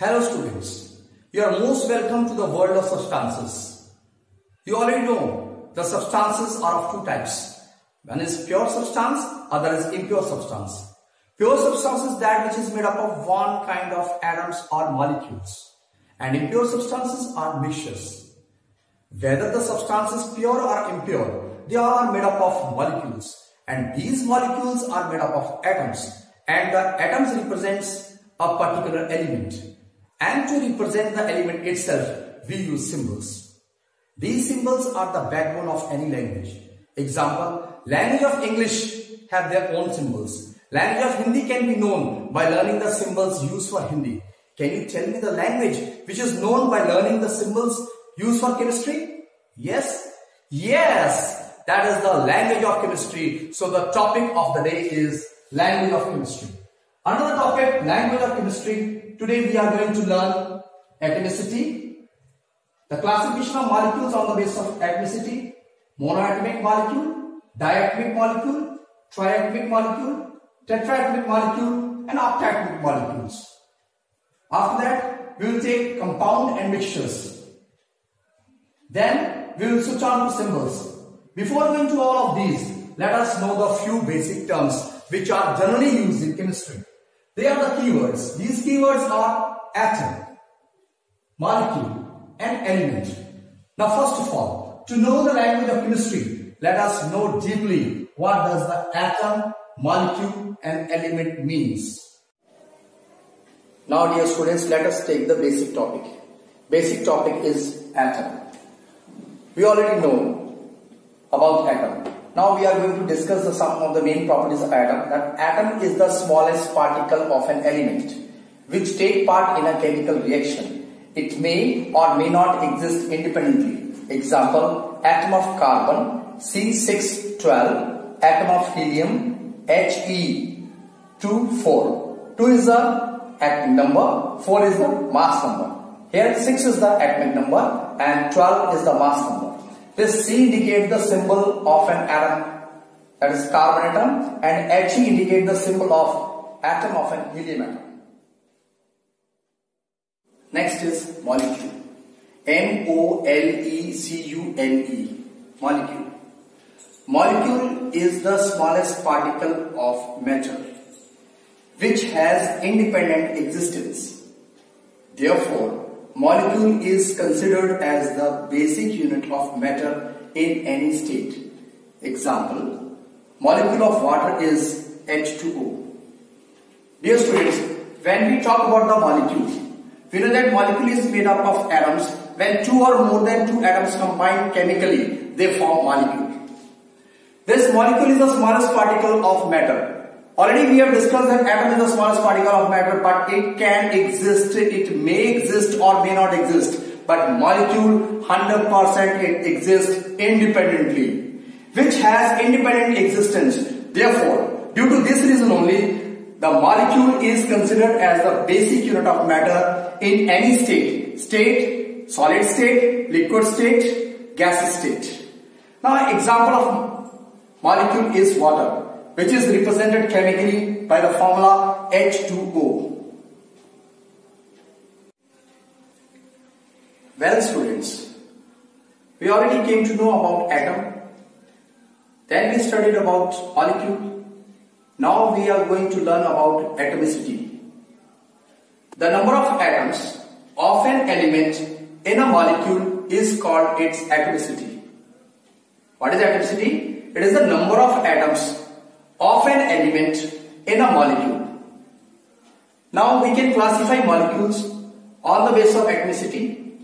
Hello students, you are most welcome to the world of substances. You already know the substances are of two types. One is pure substance, other is impure substance. Pure substance is that which is made up of one kind of atoms or molecules. And impure substances are mixtures. Whether the substance is pure or impure, they are made up of molecules. And these molecules are made up of atoms. And the atoms represents a particular element. And to represent the element itself, we use symbols. These symbols are the backbone of any language. Example, language of English have their own symbols. Language of Hindi can be known by learning the symbols used for Hindi. Can you tell me the language which is known by learning the symbols used for chemistry? Yes? Yes! That is the language of chemistry. So the topic of the day is language of chemistry. Another topic, language of chemistry. Today we are going to learn atomicity, the classification of molecules on the basis of atomicity, monoatomic molecule, diatomic molecule, triatomic molecule, tetraatomic molecule and octatomic molecules. After that, we will take compound and mixtures. Then we will switch on to symbols. Before going to all of these, let us know the few basic terms which are generally used in chemistry. They are the keywords. These keywords are atom, molecule and element. Now first of all, to know the language of chemistry, let us know deeply what does the atom, molecule and element means. Now dear students, let us take the basic topic. Basic topic is atom. We already know about atom. Now we are going to discuss the, some of the main properties of atom. That atom is the smallest particle of an element which take part in a chemical reaction. It may or may not exist independently. Example, atom of carbon C612, atom of helium He24. 2 is the atomic number, 4 is the mass number. Here 6 is the atomic number and 12 is the mass number. This C indicates the symbol of an atom that is carbon atom and He indicates the symbol of atom of an helium atom. Next is molecule. M-O-L-E-C-U-L-E. Molecule. Molecule is the smallest particle of matter which has independent existence. Therefore, molecule is considered as the basic unit of matter in any state. Example, molecule of water is H2O. Dear students, when we talk about the molecule, we know that molecule is made up of atoms. When two or more than two atoms combine chemically, they form molecule. This molecule is the smallest particle of matter. Already we have discussed that atom is the smallest particle of matter but it can exist, it may exist or may not exist. But molecule 100% it exists independently which has independent existence. Therefore, due to this reason only the molecule is considered as the basic unit of matter in any state. State, solid state, liquid state, gas state. Now example of molecule is water which is represented chemically by the formula H2O. Well students, we already came to know about atom, then we studied about molecule, now we are going to learn about atomicity. The number of atoms of an element in a molecule is called its atomicity. What is atomicity? It is the number of atoms of an element in a molecule. Now we can classify molecules on the basis of atomicity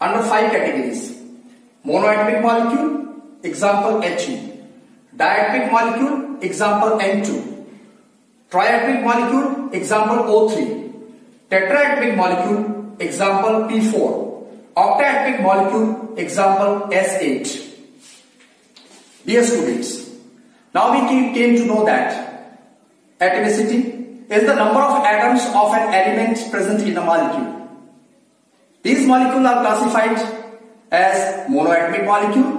under five categories. Monoatomic molecule, example He. Diatomic molecule, example N2. Triatomic molecule, example O3. Tetraatomic molecule, example P4. Octatomic molecule, example S8. Dear students, now we came to know that atomicity is the number of atoms of an element present in a molecule. These molecules are classified as monoatomic molecule.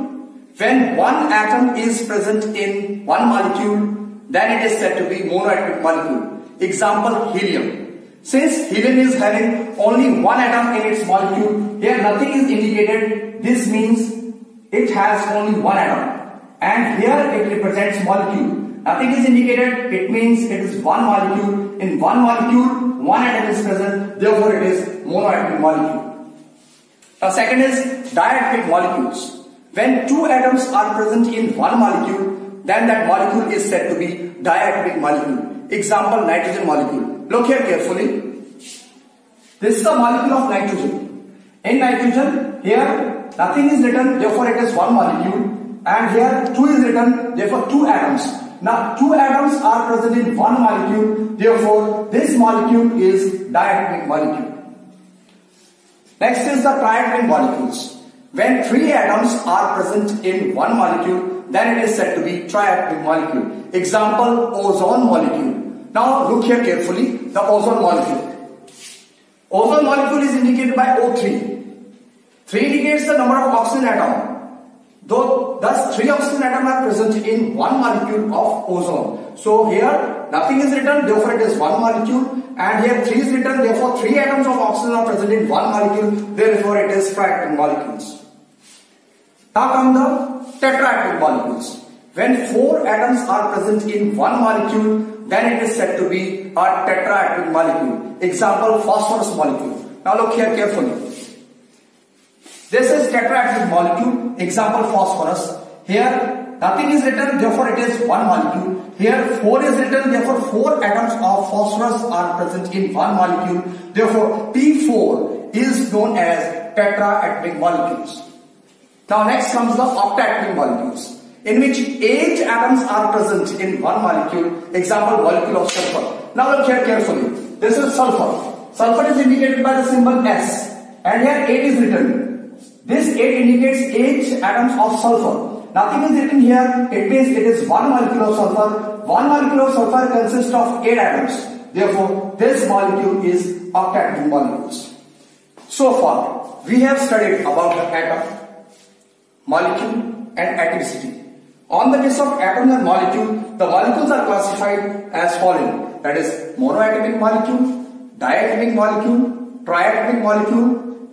When one atom is present in one molecule, then it is said to be monoatomic molecule. Example helium. Since helium is having only one atom in its molecule, here nothing is indicated. This means it has only one atom. And here it represents molecule. Uh, nothing is indicated. It means it is one molecule. In one molecule, one atom is present. Therefore, it is monoatomic molecule. Now, second is diatomic molecules. When two atoms are present in one molecule, then that molecule is said to be diatomic molecule. Example, nitrogen molecule. Look here carefully. This is the molecule of nitrogen. In nitrogen, here nothing is written, therefore it is one molecule. And here 2 is written, therefore two atoms. Now two atoms are present in one molecule, therefore this molecule is diatomic molecule. Next is the triatomic molecules. When three atoms are present in one molecule, then it is said to be triatomic molecule. Example, ozone molecule. Now look here carefully, the ozone molecule. Ozone molecule is indicated by O3. 3 indicates the number of oxygen atom. Though thus 3 oxygen atoms are present in one molecule of ozone. So here nothing is written, therefore it is one molecule. And here 3 is written, therefore 3 atoms of oxygen are present in one molecule. Therefore it is triatomic molecules. Now come the tetraatomic molecules. When 4 atoms are present in one molecule, then it is said to be a tetraatomic molecule. Example, phosphorus molecule. Now look here carefully. This is tetraatomic molecule. Example, phosphorus. Here, nothing is written, therefore it is one molecule. Here, 4 is written, therefore 4 atoms of phosphorus are present in one molecule. Therefore, P4 is known as tetraatomic molecules. Now next comes the octatomic molecules in which 8 atoms are present in one molecule. Example, molecule of sulfur. Now look here carefully. This is sulfur. Sulfur is indicated by the symbol S. And here 8 is written. This 8 indicates 8 atoms of sulfur. Nothing is written here. It means it is one molecule of sulfur. One molecule of sulfur consists of 8 atoms. Therefore, this molecule is octatomic molecules. So far, we have studied about the atom, molecule and atomicity. On the basis of atom and molecule, the molecules are classified as following. That is monoatomic molecule, diatomic molecule, triatomic molecule,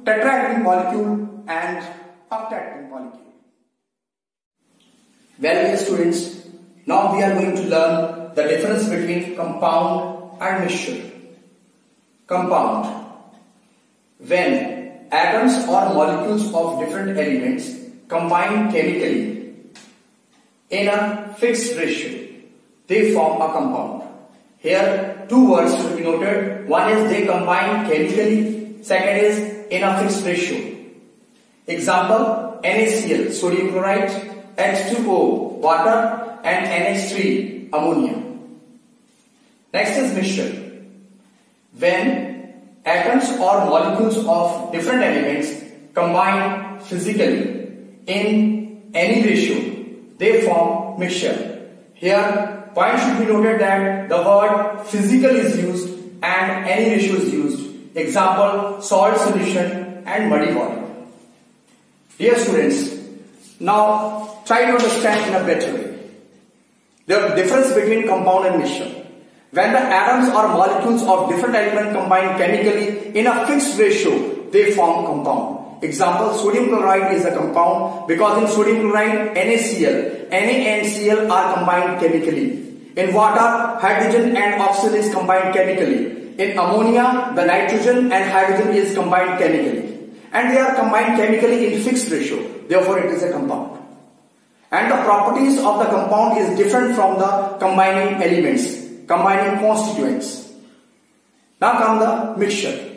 tetraatomic molecule and octatomic molecule. Well dear students, now we are going to learn the difference between compound and mixture. Compound. When atoms or molecules of different elements combine chemically in a fixed ratio. They form a compound. Here two words should be noted. One is they combine chemically. Second is in a fixed ratio. Example NaCl sodium chloride, H2O water and NH3 ammonia. Next is mixture. When atoms or molecules of different elements combine physically in any ratio they form mixture. Here, point should be noted that the word physical is used and any ratio is used. Example, salt solution and muddy water. Dear students, now try to understand in a better way. The difference between compound and mixture. When the atoms or molecules of different elements combine chemically in a fixed ratio, they form compound. Example, sodium chloride is a compound because in sodium chloride, NaCl, Na and Cl are combined chemically. In water, hydrogen and oxygen is combined chemically. In ammonia, the nitrogen and hydrogen is combined chemically. And they are combined chemically in fixed ratio. Therefore, it is a compound. And the properties of the compound is different from the combining elements, combining constituents. Now come the mixture.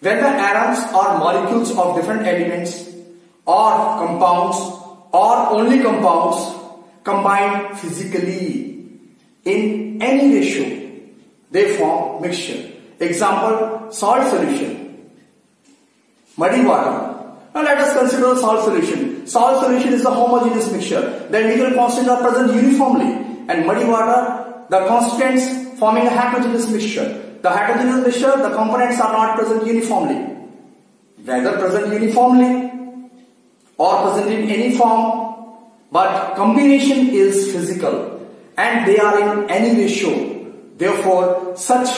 When the atoms or molecules of different elements or compounds or only compounds combine physically in any ratio, they form mixture. Example, salt solution, muddy water. Now let us consider the salt solution. Salt solution is a homogeneous mixture. The integral constants are present uniformly and muddy water, the constants forming a heterogeneous mixture. The heterogeneous mixture, the components are not present uniformly. Whether present uniformly or present in any form, but combination is physical and they are in any ratio. Therefore, such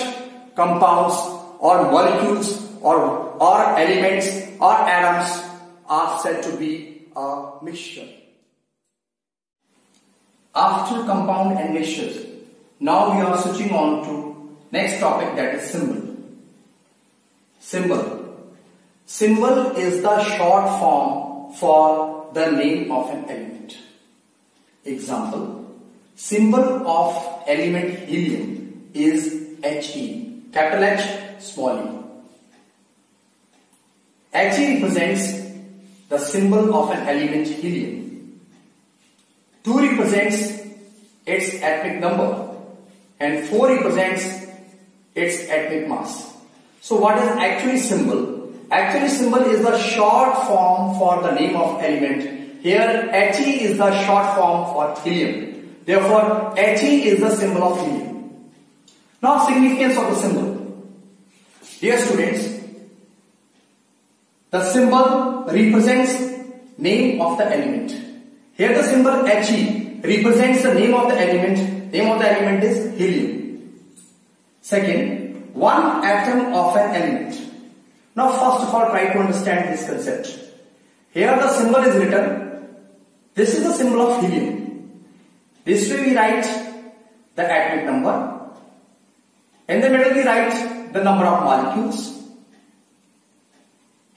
compounds or molecules or, or elements or atoms are said to be a mixture. After compound and mixtures, now we are switching on to next topic that is symbol. Symbol. Symbol is the short form for the name of an element. Example, symbol of element helium is He, capital H, small e. He represents the symbol of an element helium. 2 represents its atomic number and 4 represents its atomic mass. So what is actually symbol? Actually symbol is the short form for the name of element. Here He is the short form for helium. Therefore He is the symbol of helium. Now significance of the symbol. Dear students, the symbol represents name of the element. Here the symbol He represents the name of the element. Name of the element is helium. Second, one atom of an element. Now first of all try to understand this concept. Here the symbol is written. This is the symbol of helium. This way we write the atomic number. In the middle we write the number of molecules.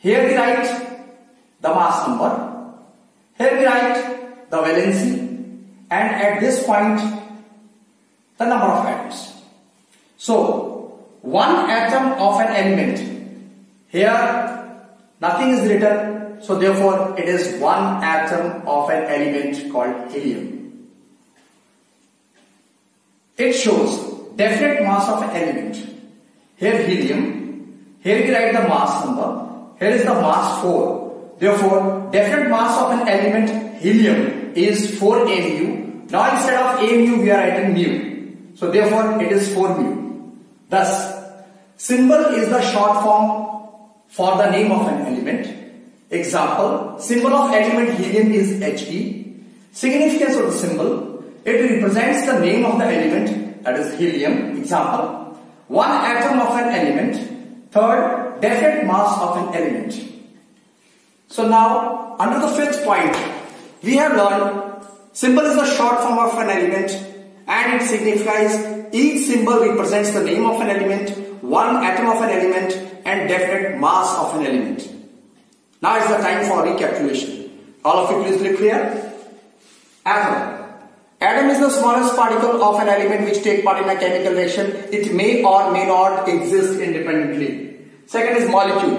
Here we write the mass number. Here we write the valency and at this point the number of atoms. So one atom of an element here nothing is written so therefore it is one atom of an element called helium. It shows definite mass of an element. Here helium, here we write the mass number here is the mass 4. Therefore, definite mass of an element helium is 4 mu. Now instead of mu we are writing mu. So therefore it is 4 mu. Thus, symbol is the short form for the name of an element. Example, symbol of element helium is He. Significance of the symbol, it represents the name of the element that is helium. Example, one atom of an element. Third, definite mass of an element. So now, under the fifth point, we have learned symbol is the short form of an element and it signifies each symbol represents the name of an element, one atom of an element and definite mass of an element. Now is the time for recapitulation. All of you please look here. Atom. Atom is the smallest particle of an element which take part in a chemical reaction. It may or may not exist independently. Second is molecule.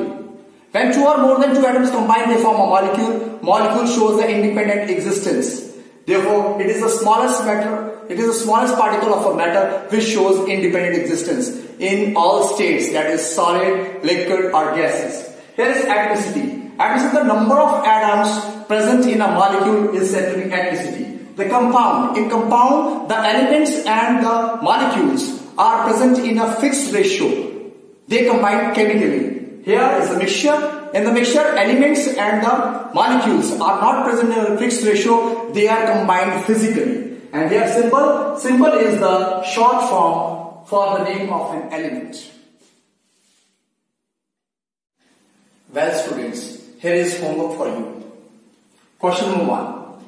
When two or more than two atoms combine they form a molecule. Molecule shows the independent existence. Therefore, it is the smallest matter, it is the smallest particle of a matter which shows independent existence in all states that is solid, liquid or gases. Here is atomicity. Atomicity the number of atoms present in a molecule is said to be atomicity. The compound. In compound, the elements and the molecules are present in a fixed ratio they combine chemically. Here is a mixture. In the mixture, elements and the molecules are not present in a fixed ratio. They are combined physically. And their symbol, symbol is the short form for the name of an element. Well students, here is homework for you. Question number one.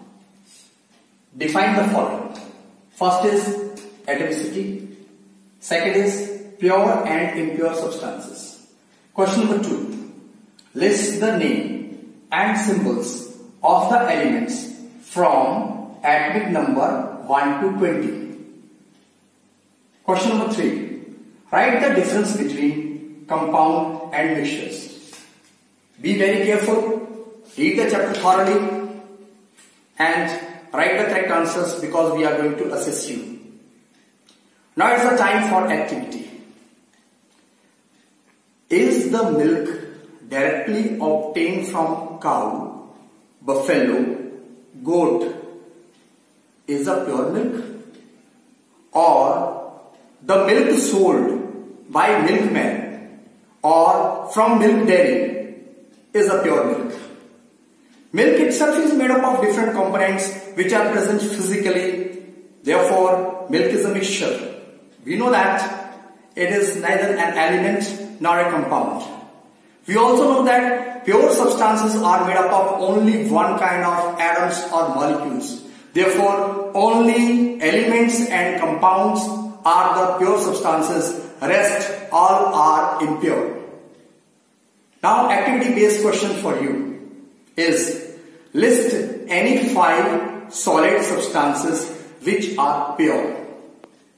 Define the following. First is atomicity. Second is pure and impure substances. Question number two. List the name and symbols of the elements from atomic number 1 to 20. Question number 3. Write the difference between compound and mixtures. Be very careful, read the chapter thoroughly and write the correct answers because we are going to assess you. Now it's the time for activity. Is the milk directly obtained from cow, buffalo, goat is a pure milk? Or the milk sold by milkman or from milk dairy is a pure milk? Milk itself is made up of different components which are present physically. Therefore, milk is a mixture. We know that it is neither an element nor a compound. We also know that pure substances are made up of only one kind of atoms or molecules. Therefore, only elements and compounds are the pure substances, rest all are impure. Now activity based question for you is list any five solid substances which are pure.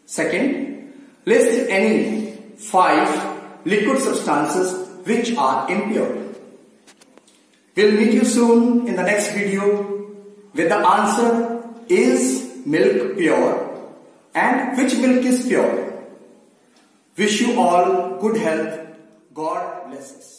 Second, list any five liquid substances which are impure. We'll meet you soon in the next video with the answer is milk pure and which milk is pure. Wish you all good health. God bless us.